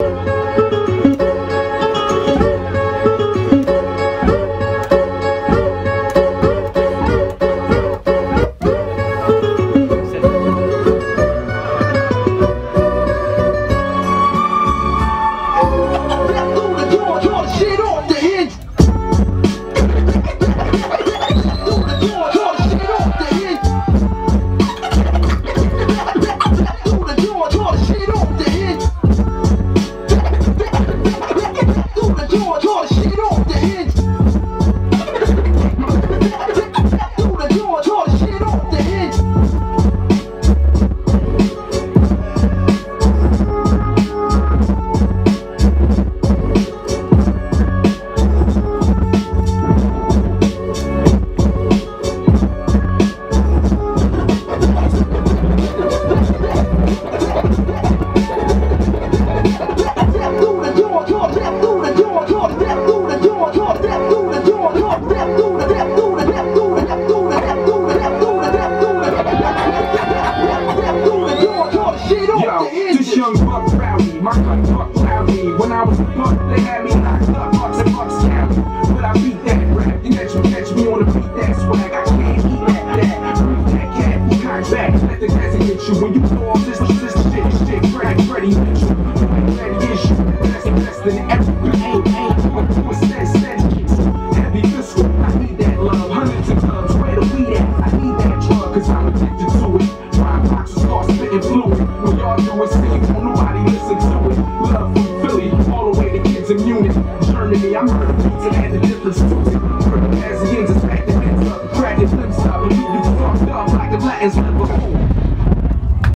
you. Yo, this young buck rowdy, my gun buck cloudy. When I was a buck, they had me locked up, bucks and bucks county. But I beat that rap, you catch me, catch me on the beat, that swag. I can't eat that, that. Breathe that cat, cock back, let the gas get you. When you blow off this, this shit, shit, Freddy, Freddie Mitchell. Like Freddy issue, that's best in every We all do is speak. Nobody listens to it. Love from Philly, all the way to kids in Munich. Germany, I'm heard beats and had the difference to it. For the Parisians, it's back the heads up. Crack your lips up and leave you fucked up like the Latins never cool.